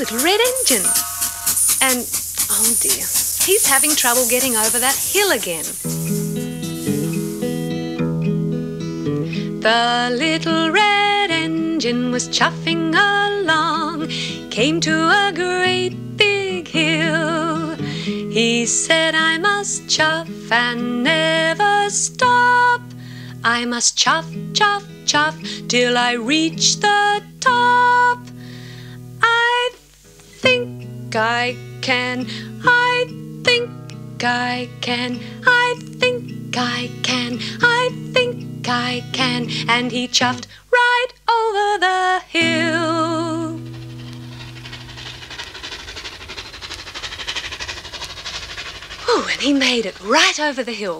little red engine. And, oh dear, he's having trouble getting over that hill again. The little red engine was chuffing along, came to a great big hill. He said, I must chuff and never stop. I must chuff, chuff, chuff till I reach the top. I think I can, I think I can, I think I can, I think I can. And he chuffed right over the hill. Oh, and he made it right over the hill.